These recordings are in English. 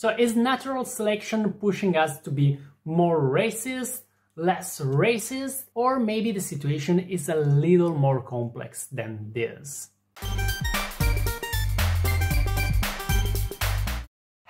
So is natural selection pushing us to be more racist, less racist, or maybe the situation is a little more complex than this?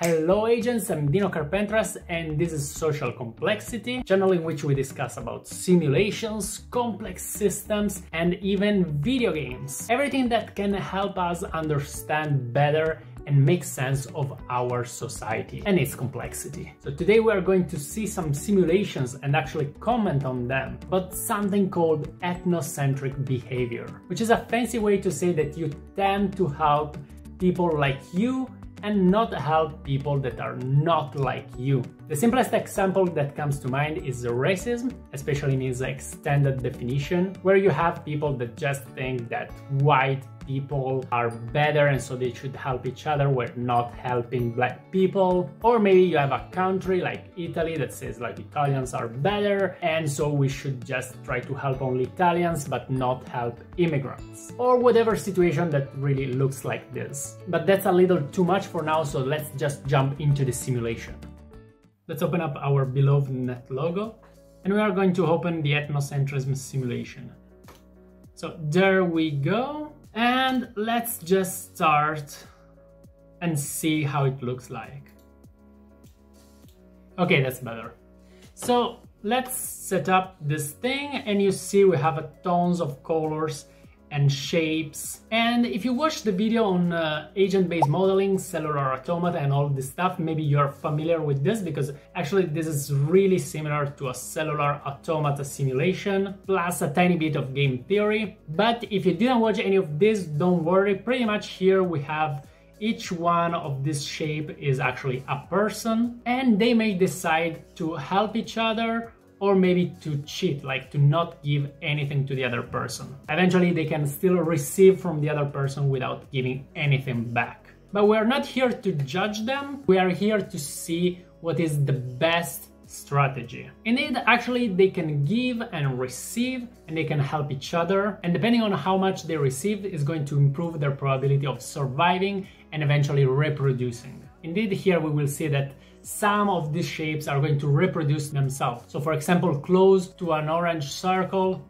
Hello agents, I'm Dino Carpentras and this is Social Complexity, channel in which we discuss about simulations, complex systems and even video games. Everything that can help us understand better and make sense of our society and its complexity. So today we are going to see some simulations and actually comment on them, but something called ethnocentric behavior, which is a fancy way to say that you tend to help people like you and not help people that are not like you. The simplest example that comes to mind is racism, especially in its extended definition, where you have people that just think that white people are better and so they should help each other. We're not helping black people. Or maybe you have a country like italy that says like italians are better and so we should just try to help only italians but not help immigrants. Or whatever situation that really looks like this. But that's a little too much for now so let's just jump into the simulation. Let's open up our beloved NetLogo and we are going to open the ethnocentrism simulation. So there we go and let's just start and see how it looks like. Okay, that's better. So let's set up this thing and you see we have a tons of colors and shapes. And if you watch the video on uh, agent-based modeling, cellular automata and all this stuff, maybe you're familiar with this because actually this is really similar to a cellular automata simulation plus a tiny bit of game theory. But if you didn't watch any of this, don't worry, pretty much here we have each one of this shape is actually a person and they may decide to help each other or maybe to cheat, like to not give anything to the other person. Eventually they can still receive from the other person without giving anything back. But we are not here to judge them, we are here to see what is the best strategy. Indeed, actually they can give and receive and they can help each other and depending on how much they receive is going to improve their probability of surviving and eventually reproducing. Indeed, here we will see that some of these shapes are going to reproduce themselves. So for example, close to an orange circle,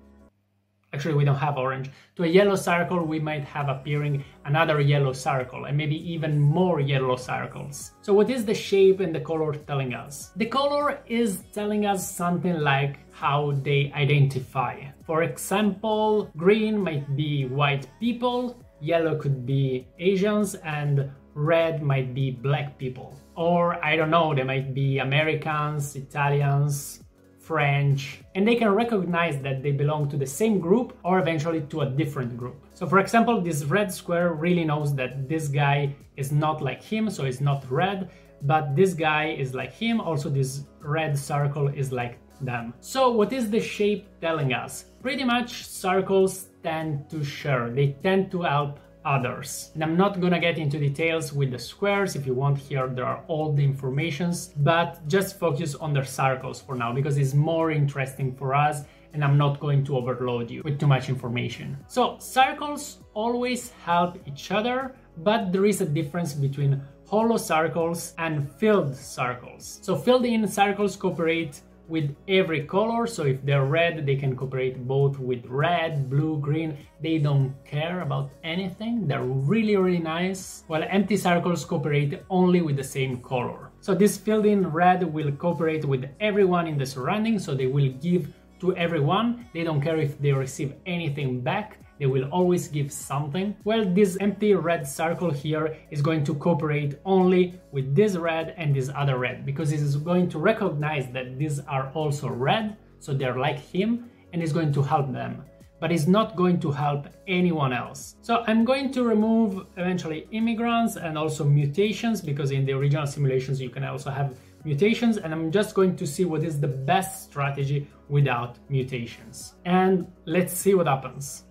actually we don't have orange, to a yellow circle we might have appearing another yellow circle and maybe even more yellow circles. So what is the shape and the color telling us? The color is telling us something like how they identify. For example, green might be white people, yellow could be Asians and red might be black people. Or I don't know, they might be Americans, Italians, French, and they can recognize that they belong to the same group or eventually to a different group. So for example, this red square really knows that this guy is not like him, so it's not red, but this guy is like him, also this red circle is like them. So what is the shape telling us? Pretty much circles tend to share, they tend to help others. And I'm not gonna get into details with the squares, if you want here there are all the informations, but just focus on the circles for now because it's more interesting for us and I'm not going to overload you with too much information. So circles always help each other, but there is a difference between hollow circles and filled circles. So filled in circles cooperate with every color so if they're red they can cooperate both with red blue green. They don't care about anything. They're really really nice. While empty circles cooperate only with the same color. So this filled in red will cooperate with everyone in the surrounding so they will give to everyone. They don't care if they receive anything back they will always give something. Well, this empty red circle here is going to cooperate only with this red and this other red because it is going to recognize that these are also red, so they're like him, and is going to help them but it's not going to help anyone else. So I'm going to remove eventually immigrants and also mutations because in the original simulations you can also have mutations and I'm just going to see what is the best strategy without mutations. And let's see what happens.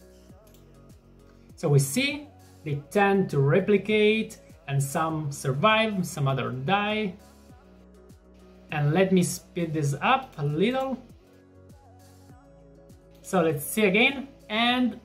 So we see they tend to replicate and some survive, some other die. And let me speed this up a little. So let's see again, and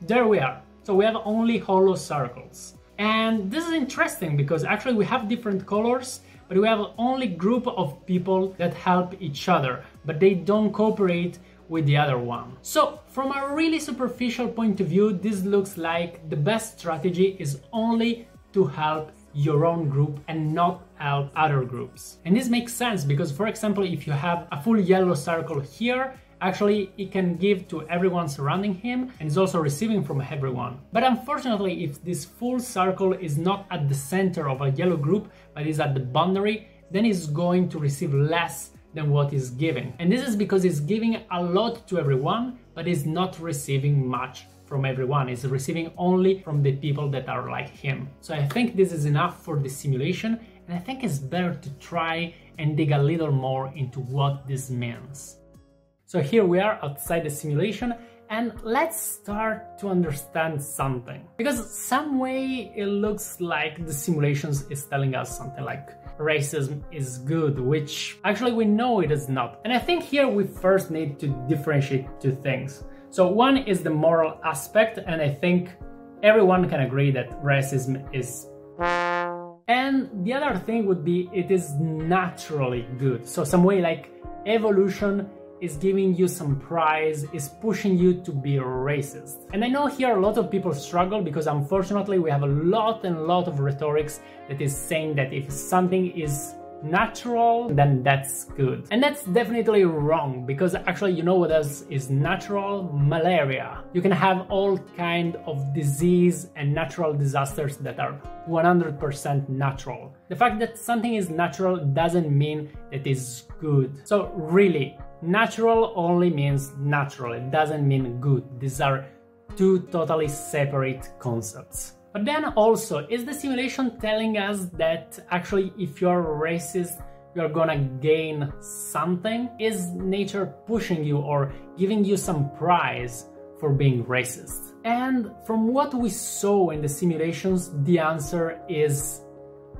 there we are. So we have only hollow circles. And this is interesting because actually we have different colors, but we have only group of people that help each other, but they don't cooperate with the other one. So from a really superficial point of view, this looks like the best strategy is only to help your own group and not help other groups. And this makes sense because for example, if you have a full yellow circle here, actually it can give to everyone surrounding him and is also receiving from everyone. But unfortunately, if this full circle is not at the center of a yellow group, but is at the boundary, then it's going to receive less than what is giving. And this is because it's giving a lot to everyone, but is not receiving much from everyone. It's receiving only from the people that are like him. So I think this is enough for the simulation, and I think it's better to try and dig a little more into what this means. So here we are outside the simulation, and let's start to understand something. Because some way it looks like the simulations is telling us something like racism is good, which actually we know it is not. And I think here we first need to differentiate two things. So one is the moral aspect, and I think everyone can agree that racism is and the other thing would be it is naturally good. So some way like evolution is giving you some prize, is pushing you to be racist. And I know here a lot of people struggle because unfortunately we have a lot and lot of rhetorics that is saying that if something is natural, then that's good. And that's definitely wrong because actually you know what else is natural? Malaria. You can have all kind of disease and natural disasters that are 100% natural. The fact that something is natural doesn't mean it is good. So really, Natural only means natural, it doesn't mean good. These are two totally separate concepts. But then also, is the simulation telling us that actually if you're racist, you're gonna gain something? Is nature pushing you or giving you some prize for being racist? And from what we saw in the simulations, the answer is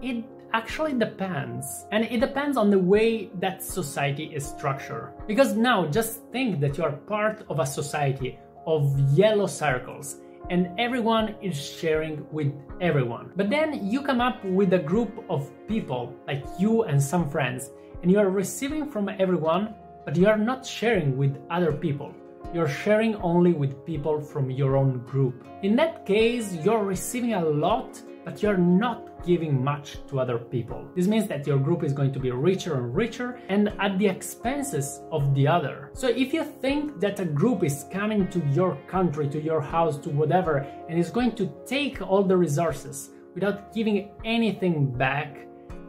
it actually depends. And it depends on the way that society is structured. Because now just think that you are part of a society of yellow circles and everyone is sharing with everyone. But then you come up with a group of people, like you and some friends, and you are receiving from everyone, but you are not sharing with other people. You're sharing only with people from your own group. In that case, you're receiving a lot but you're not giving much to other people. This means that your group is going to be richer and richer and at the expenses of the other. So if you think that a group is coming to your country, to your house, to whatever, and is going to take all the resources without giving anything back,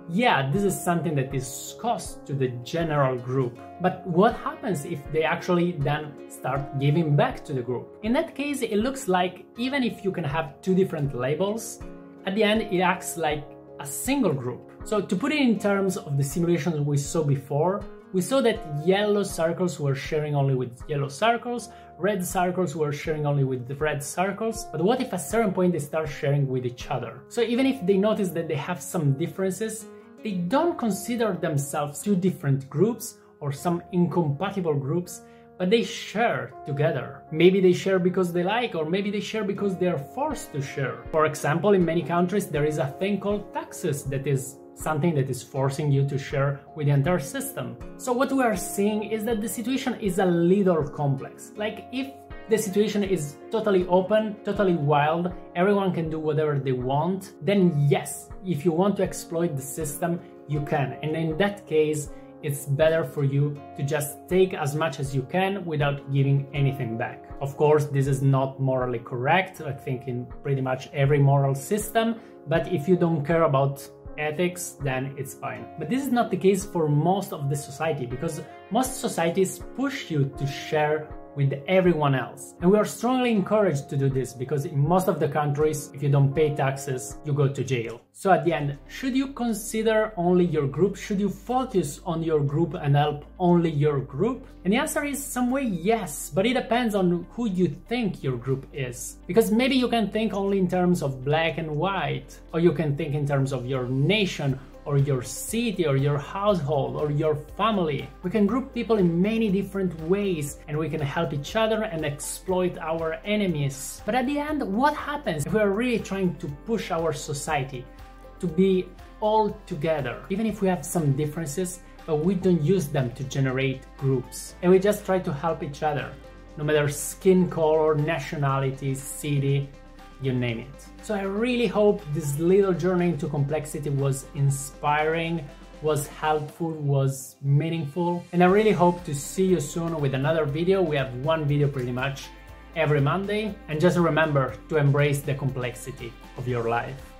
yeah, this is something that is cost to the general group. But what happens if they actually then start giving back to the group? In that case, it looks like even if you can have two different labels, at the end it acts like a single group. So to put it in terms of the simulations we saw before, we saw that yellow circles were sharing only with yellow circles, red circles were sharing only with the red circles, but what if at a certain point they start sharing with each other? So even if they notice that they have some differences, they don't consider themselves two different groups or some incompatible groups, but they share together. Maybe they share because they like, or maybe they share because they are forced to share. For example, in many countries, there is a thing called taxes that is something that is forcing you to share with the entire system. So what we are seeing is that the situation is a little complex. Like if the situation is totally open, totally wild, everyone can do whatever they want, then yes, if you want to exploit the system, you can. And in that case, it's better for you to just take as much as you can without giving anything back. Of course, this is not morally correct, I think in pretty much every moral system, but if you don't care about ethics, then it's fine. But this is not the case for most of the society because most societies push you to share with everyone else. And we are strongly encouraged to do this because in most of the countries, if you don't pay taxes, you go to jail. So at the end, should you consider only your group? Should you focus on your group and help only your group? And the answer is some way yes, but it depends on who you think your group is. Because maybe you can think only in terms of black and white, or you can think in terms of your nation or your city or your household or your family. We can group people in many different ways and we can help each other and exploit our enemies. But at the end, what happens if we are really trying to push our society to be all together, even if we have some differences, but we don't use them to generate groups. And we just try to help each other, no matter skin color, nationality, city, you name it. So I really hope this little journey into complexity was inspiring, was helpful, was meaningful, and I really hope to see you soon with another video. We have one video pretty much every Monday, and just remember to embrace the complexity of your life.